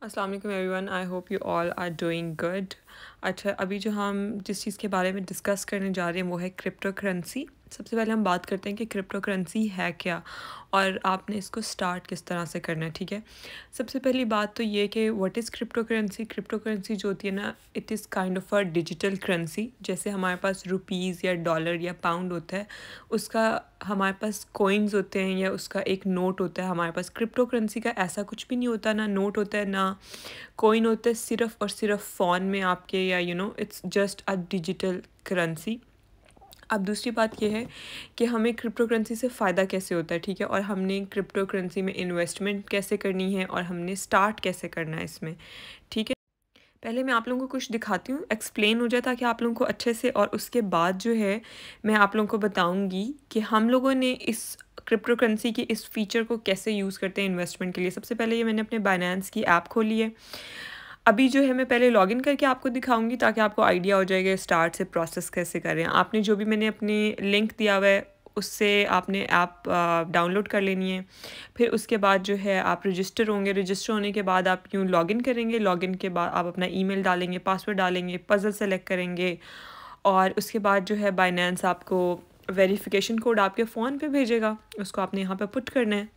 Assalamu alaikum everyone. I hope you all are doing good. अच्छा अभी जो हम जिस चीज़ के बारे में डिस्कस करने जा रहे हैं, वो है क्रिप्टो करेंसी सबसे पहले हम बात करते हैं कि क्रिप्टो करेंसी है क्या और आपने इसको स्टार्ट किस तरह से करना है, ठीक है? सबसे पहली बात तो ये कि what is cryptocurrency cryptocurrency जो होती है ना it is kind of a digital currency जैसे हमारे पास रुपीज़ या डॉलर या पाउंड होता है, उसका हमारे पास कोइंस होते हैं या उसका एक नोट होता है हमारे पास. क्रिप्टो करेंसी का ऐसा कुछ भी नहीं होता, ना नोट होता है, ना कोइन होता है सिर्फ़ और सिर्फ़ फ़ोन में आपके या you know it's just a digital currency अब दूसरी बात यह है कि हमें क्रिप्टो करेंसी से फ़ायदा कैसे होता है, ठीक है? और हमने क्रिप्टो करेंसी में इन्वेस्टमेंट कैसे करनी है और हमने स्टार्ट कैसे करना है इसमें, ठीक है? पहले मैं आप लोगों को कुछ दिखाती हूँ एक्सप्लेन हो जाए ताकि आप लोगों को अच्छे से और उसके बाद जो है मैं आप लोगों को बताऊँगी कि हम लोगों ने इस क्रिप्टो करेंसी की इस फीचर को कैसे यूज़ करते हैं इन्वेस्टमेंट के लिए? सबसे पहले ये मैंने अपने बाइनेंस की ऐप खोली है। अभी जो है मैं पहले लॉगिन करके आपको दिखाऊँगी ताकि आपको आइडिया हो जाएगा स्टार्ट से प्रोसेस कैसे करें आपने जो भी मैंने अपने लिंक दिया हुआ है, उससे आपने ऐप आप डाउनलोड कर लेनी है। फिर उसके बाद जो है आप रजिस्टर होंगे। रजिस्टर होने के बाद आप यूँ लॉगिन करेंगे। लॉगिन के बाद आप अपना ईमेल डालेंगे पासवर्ड डालेंगे पज़ल सेलेक्ट करेंगे और उसके बाद जो है बाइनेंस आपको वेरिफिकेशन कोड आपके फ़ोन पे भेजेगा, उसको आपने यहाँ पे पुट करना है।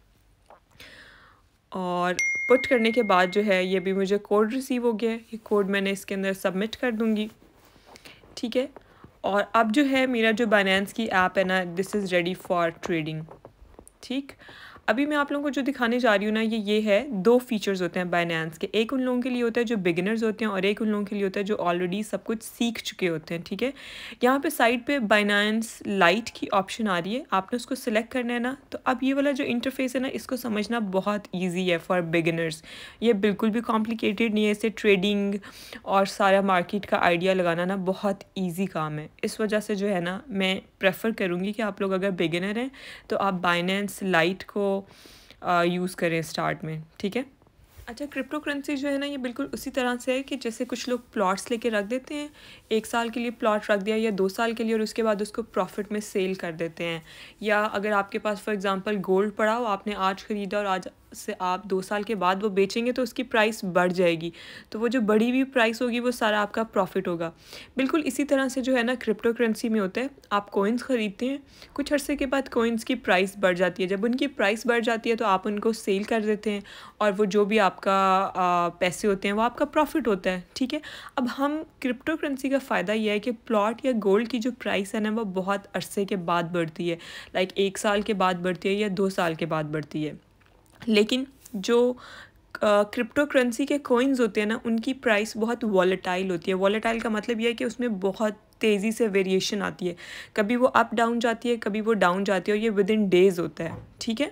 और पुट करने के बाद जो है, ये भी मुझे कोड रिसीव हो गया है। ये कोड मैंने इसके अंदर सबमिट कर दूँगी। ठीक है? और अब जो है, मेरा जो बाइनेंस की ऐप है ना this is ready for trading ठीक? अभी मैं आप लोगों को जो दिखाने जा रही हूँ ना, ये ये है दो फीचर्स होते हैं बाइनेंस के। एक उन लोगों के लिए होता है जो बिगिनर्स होते हैं और एक उन लोगों के लिए होता है जो ऑलरेडी सब कुछ सीख चुके होते हैं, ठीक है? यहाँ पे साइड पे बाइनेंस लाइट की ऑप्शन आ रही है। आपने उसको सिलेक्ट करना है ना तो अब ये वाला जो इंटरफेस है ना, इसको समझना बहुत ईजी है फॉर बिगिनर्स ये बिल्कुल भी कॉम्प्लिकेटेड नहीं है, इसे ट्रेडिंग और सारा मार्केट का आइडिया लगाना ना बहुत ईजी काम है। इस वजह से जो है ना, मैं प्रेफर करूँगी कि आप लोग अगर बिगिनर हैं तो आप बाइनेंस लाइट को यूज़ करें स्टार्ट में, ठीक है? अच्छा क्रिप्टो करेंसी जो है ना, ये बिल्कुल उसी तरह से है कि जैसे कुछ लोग प्लॉट्स लेके रख देते हैं, एक साल के लिए प्लॉट रख दिया या दो साल के लिए और उसके बाद उसको प्रॉफिट में सेल कर देते हैं। या अगर आपके पास फॉर एग्जांपल गोल्ड पड़ा हो, आपने आज ख़रीदा और आज से आप दो साल के बाद वो बेचेंगे तो उसकी प्राइस बढ़ जाएगी। तो वो जो बढ़ी हुई प्राइस होगी वो सारा आपका प्रॉफिट होगा। बिल्कुल इसी तरह से जो है ना क्रिप्टो करेंसी में होता है आप कोइंस ख़रीदते हैं कुछ अर्से के बाद कोइंस की प्राइस बढ़ जाती है। जब उनकी प्राइस बढ़ जाती है तो आप उनको सेल कर देते हैं और वो जो भी आपका आ, पैसे होते हैं वो आपका प्रॉफिट होता है ठीक है? अब हम क्रिप्टो करेंसी का फ़ायदा यह है कि प्लॉट या गोल्ड की जो प्राइस है ना वो बहुत अरसे के बाद बढ़ती है। लाइक एक साल के बाद बढ़ती है या दो साल के बाद बढ़ती है। लेकिन जो क्रिप्टो करेंसी के कोइंस होते हैं ना, उनकी प्राइस बहुत वॉलेटाइल होती है। वॉलेटाइल का मतलब यह है कि उसमें बहुत तेज़ी से वेरिएशन आती है। कभी वो अप डाउन जाती है, कभी वो डाउन जाती है और ये विद इन डेज़ होता है, ठीक है?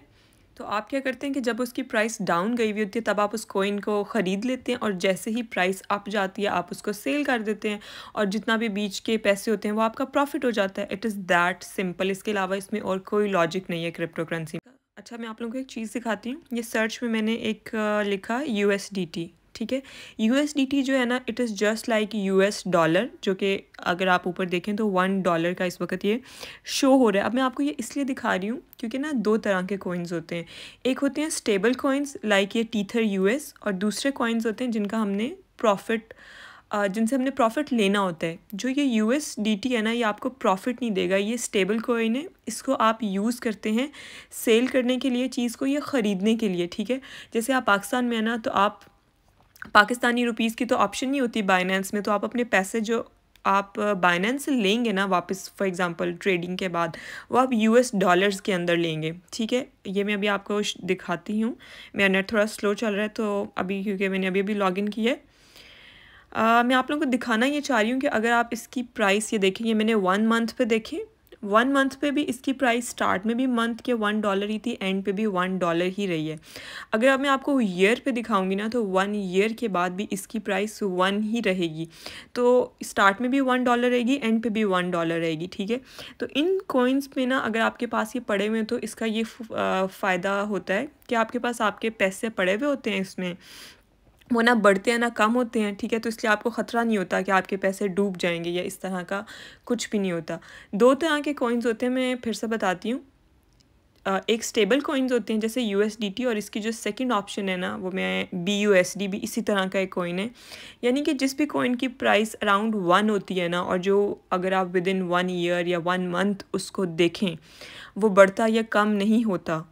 तो आप क्या करते हैं कि जब उसकी प्राइस डाउन गई हुई होती है, तब आप उस कोइन को ख़रीद लेते हैं और जैसे ही प्राइस अप जाती है, आप उसको सेल कर देते हैं और जितना भी बीच के पैसे होते हैं, वो आपका प्रॉफिट हो जाता है। इट इज़ दैट सिंपल इसके अलावा इसमें और कोई लॉजिक नहीं है क्रिप्टो करेंसी का। अच्छा मैं आप लोगों को एक चीज़ दिखाती हूँ। ये सर्च में मैंने एक लिखा यू एस डी टी ठीक है? यू एस डी टी जो है ना it is just like U S dollar जो कि अगर आप ऊपर देखें तो वन डॉलर का इस वक्त ये शो हो रहा है। अब मैं आपको ये इसलिए दिखा रही हूँ क्योंकि ना दो तरह के कोइंस होते हैं। एक होते हैं स्टेबल कोइंस लाइक ये टीथर यू एस और दूसरे कोइंस होते हैं जिनका हमने प्रॉफिट जिनसे हमने प्रॉफिट लेना होता है, जो ये यू एस डी टी है ना, ये आपको प्रॉफिट नहीं देगा, ये स्टेबल कोइन है, इसको आप यूज़ करते हैं सेल करने के लिए, चीज़ को, या ख़रीदने के लिए, ठीक है? जैसे आप पाकिस्तान में है ना तो आप पाकिस्तानी रुपीज़ की तो ऑप्शन नहीं होती बाइनेंस में तो आप अपने पैसे जो आप बाइनेंस लेंगे ना वापस फॉर एग्जांपल ट्रेडिंग के बाद, वो आप यूएस डॉलर्स के अंदर लेंगे, ठीक है? ये मैं अभी आपको दिखाती हूँ। मेरा नेट थोड़ा स्लो चल रहा है तो अभी, क्योंकि मैंने अभी अभी लॉगिन किया है। आ, मैं आप लोगों को दिखाना ये चाह रही हूँ कि अगर आप इसकी प्राइस ये देखें ये मैंने वन मंथ पे देखे। वन मंथ पे भी इसकी प्राइस स्टार्ट में भी मंथ के वन डॉलर ही थी एंड पे भी वन डॉलर ही रही है। अगर अब मैं आपको ईयर पे दिखाऊँगी ना तो वन ईयर के बाद भी इसकी प्राइस वन ही रहेगी। तो स्टार्ट में भी वन डॉलर रहेगी एंड पे भी वन डॉलर रहेगी ठीक है? तो इन कोइंस में ना अगर आपके पास ये पड़े हुए हैं तो इसका ये फ़ायदा होता है कि आपके पास आपके पैसे पड़े हुए होते हैं इसमें। वो ना बढ़ते हैं, ना कम होते हैं, ठीक है? तो इसलिए आपको ख़तरा नहीं होता कि आपके पैसे डूब जाएँगे या इस तरह का कुछ भी नहीं होता। दो तरह के कॉइन्स होते हैं, मैं फिर से बताती हूँ। एक स्टेबल कॉइन्स होते हैं, जैसे यूएसडीटी और इसकी जो सेकंड ऑप्शन है ना, वो मैं बी यू भी इसी तरह का एक कॉइन है। यानी कि जिस भी कॉइन की प्राइस अराउंड वन होती है ना, और जो अगर आप विद इन वन ईयर या वन मंथ उसको देखें, वो बढ़ता या कम नहीं होता।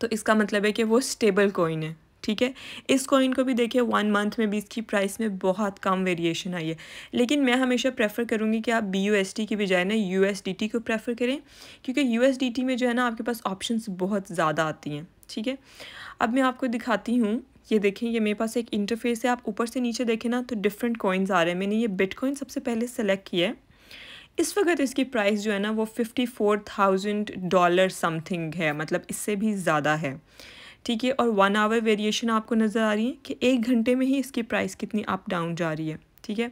तो इसका मतलब है कि वो स्टेबल कॉइन है। ठीक है? इस कॉइन को भी देखिए वन मंथ में भी इसकी प्राइस में बहुत कम वेरिएशन आई है। लेकिन मैं हमेशा प्रेफर करूँगी कि आप बी यू एस टी की बजाय ना यू एस डी टी को प्रेफर करें, क्योंकि यू एस डी टी में जो है ना आपके पास ऑप्शन बहुत ज़्यादा आती हैं, ठीक है? अब मैं आपको दिखाती हूँ, ये देखें, ये मेरे पास एक इंटरफेस है, आप ऊपर से नीचे देखें ना तो डिफरेंट कॉइन्स आ रहे हैं। मैंने ये बिट कॉइन सबसे पहले सेलेक्ट किया है। इस वक्त इसकी प्राइस जो है ना, वो fifty four thousand dollar something है मतलब इससे भी ज़्यादा है। ठीक है, और वन आवर वेरिएशन आपको नज़र आ रही है कि एक घंटे में ही इसकी प्राइस कितनी अप डाउन जा रही है, ठीक है?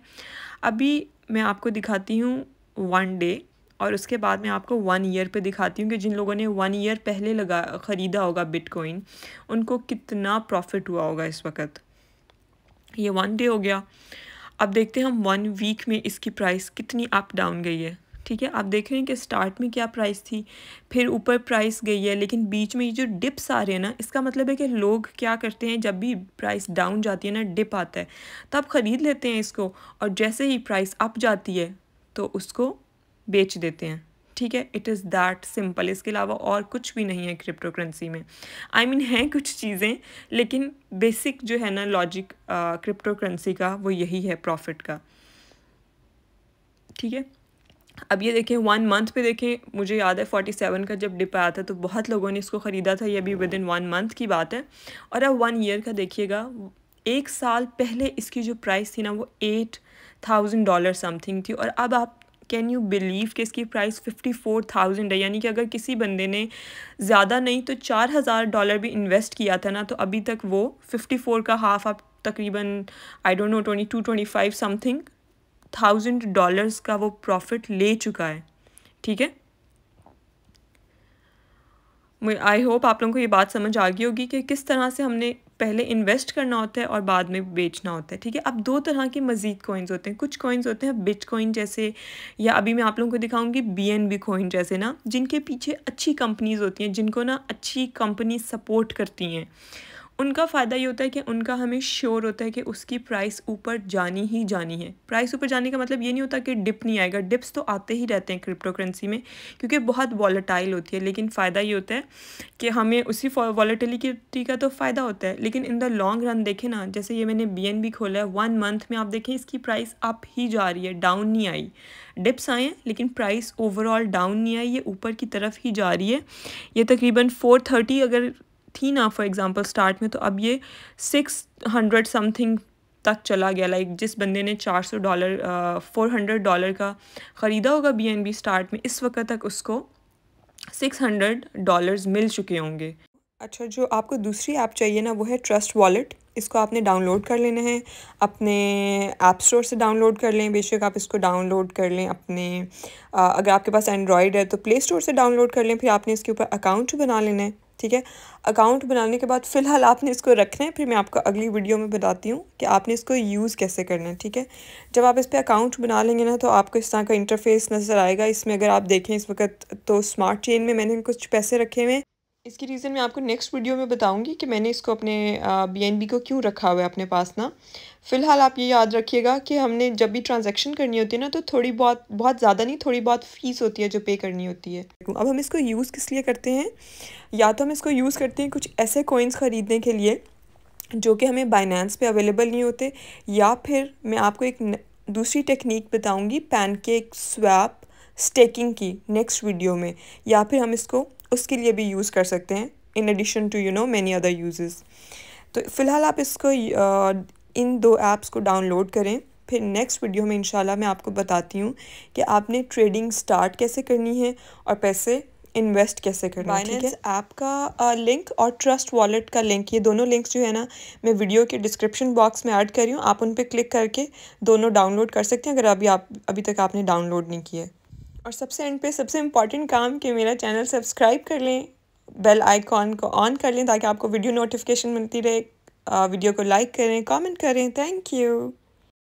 अभी मैं आपको दिखाती हूँ वन डे और उसके बाद मैं आपको वन ईयर पे दिखाती हूँ कि जिन लोगों ने वन ईयर पहले लगा, ख़रीदा होगा बिटकॉइन उनको कितना प्रॉफिट हुआ होगा इस वक्त। ये वन डे हो गया। अब देखते हैं हम वन वीक में इसकी प्राइस कितनी अप डाउन गई है। ठीक है? आप देख रहे हैं कि स्टार्ट में क्या प्राइस थी फिर ऊपर प्राइस गई है लेकिन बीच में ये जो डिप्स आ रहे हैं ना इसका मतलब है कि लोग क्या करते हैं जब भी प्राइस डाउन जाती है ना डिप आता है तब ख़रीद लेते हैं इसको और जैसे ही प्राइस अप जाती है तो उसको बेच देते हैं। ठीक है? इट इज़ दैट सिंपल इसके अलावा और कुछ भी नहीं है क्रिप्टो करेंसी में। आई I मीन mean, हैं कुछ चीज़ें लेकिन बेसिक जो है ना लॉजिक क्रिप्टो करेंसी का वो यही है प्रॉफिट का। ठीक है? अब ये देखें वन मंथ पे देखें, मुझे याद है फोर्टी सेवन का जब डिप आया था तो बहुत लोगों ने इसको ख़रीदा था, ये भी विद इन वन मंथ की बात है। और अब वन ईयर का देखिएगा, एक साल पहले इसकी जो प्राइस थी ना, वो एट थाउज़ेंड डॉलर समथिंग थी। और अब आप कैन यू बिलीव कि इसकी प्राइस फिफ्टी फोर थाउज़ेंड है? यानी कि अगर किसी बंदे ने ज़्यादा नहीं तो चार हज़ार डॉलर भी इन्वेस्ट किया था ना तो अभी तक वो फिफ्टी फोर का हाफ़ आप तकरीबन I don't know twenty two twenty five something thousand dollars का वो प्रॉफिट ले चुका है। ठीक है? आई होप आप लोगों को ये बात समझ आ गई होगी कि किस तरह से हमने पहले इन्वेस्ट करना होता है और बाद में बेचना होता है। ठीक है? अब दो तरह के मज़ीद कोइंस होते हैं। कुछ कोइंस होते हैं बिट कोइन जैसे, या अभी मैं आप लोगों को दिखाऊँगी बी एन बी कोइन जैसे ना, जिनके पीछे अच्छी कंपनीज़ होती हैं, जिनको ना अच्छी कंपनी सपोर्ट करती हैं। उनका फ़ायदा ये होता है कि उनका हमें श्योर होता है कि उसकी प्राइस ऊपर जानी ही जानी है। प्राइस ऊपर जाने का मतलब ये नहीं होता कि डिप नहीं आएगा। डिप्स तो आते ही रहते हैं क्रिप्टो करेंसी में, क्योंकि बहुत वॉलेटाइल होती है। लेकिन फ़ायदा ये होता है कि हमें उसी वॉलेटिलिटी का तो फ़ायदा होता है। लेकिन इन द लॉन्ग रन देखें ना, जैसे ये मैंने बी एन बी खोला है वन मंथ में आप देखें इसकी प्राइस अप ही जा रही है डाउन नहीं आई। डिप्स आए हैं, लेकिन प्राइस ओवरऑल डाउन नहीं आई, ये ऊपर की तरफ़ ही जा रही है। ये तकरीबन फोर थर्टी अगर थी ना फॉर एग्ज़ाम्पल स्टार्ट में तो अब ये सिक्स हंड्रेड समथिंग तक चला गया लाइक जिस बंदे ने चार सौ डॉलर फोर हंड्रेड डॉलर का ख़रीदा होगा बी एन बी स्टार्ट में, इस वक्त तक उसको सिक्स हंड्रेड डॉलर्स मिल चुके होंगे। अच्छा जो आपको दूसरी ऐप आप चाहिए ना, वो है ट्रस्ट वॉलेट इसको आपने डाउनलोड कर लेना है, अपने ऐप स्टोर से डाउनलोड कर लें, बेशक आप इसको डाउनलोड कर लें अपने अगर आपके पास एंड्रॉयड है तो प्ले स्टोर से डाउनलोड कर लें, फिर आपने इसके ऊपर अकाउंट बना लेना है। ठीक है? अकाउंट बनाने के बाद फ़िलहाल आपने इसको रखना है, फिर मैं आपको अगली वीडियो में बताती हूँ कि आपने इसको यूज़ कैसे करना है, ठीक है? जब आप इस पर अकाउंट बना लेंगे ना तो आपको इस तरह का इंटरफेस नज़र आएगा। इसमें अगर आप देखें इस वक्त तो स्मार्ट चेन में मैंने कुछ पैसे रखे हुए हैं। इसकी रीज़न मैं आपको नेक्स्ट वीडियो में बताऊँगी कि मैंने इसको अपने बीएनबी को क्यों रखा हुआ है अपने पास ना। फ़िलहाल आप ये याद रखिएगा कि हमने जब भी ट्रांजैक्शन करनी होती है ना तो थोड़ी बहुत बहुत ज़्यादा नहीं, थोड़ी बहुत फ़ीस होती है जो पे करनी होती है। अब हम इसको यूज़ किस लिए करते हैं? या तो हम इसको यूज़ करते हैं कुछ ऐसे कोइंस ख़रीदने के लिए, जो कि हमें बाइनेंस पे अवेलेबल नहीं होते, या फिर मैं आपको एक दूसरी टेक्निक बताऊँगी पैनकेक स्वैप स्टेकिंग की नेक्स्ट वीडियो में। या फिर हम इसको उसके लिए भी यूज़ कर सकते हैं in addition to you know many other uses तो फ़िलहाल आप इसको इन दो ऐप्स को डाउनलोड करें। फिर नेक्स्ट वीडियो में इंशाल्लाह मैं आपको बताती हूँ कि आपने ट्रेडिंग स्टार्ट कैसे करनी है और पैसे इन्वेस्ट कैसे करना है, ठीक है? ऐप का लिंक और ट्रस्ट वॉलेट का लिंक ये दोनों लिंक्स जो है ना, मैं वीडियो के डिस्क्रिप्शन बॉक्स में ऐड कर रही हूँ। आप उन पर क्लिक करके दोनों डाउनलोड कर सकते हैं, अगर अभी आप, अभी तक आपने डाउनलोड नहीं किया और सबसे एंड पे सबसे इंपॉर्टेंट काम कि मेरा चैनल सब्सक्राइब कर लें बेल आइकॉन को ऑन कर लें, ताकि आपको वीडियो नोटिफिकेशन मिलती रहे वीडियो को लाइक करें कमेंट करें। Thank you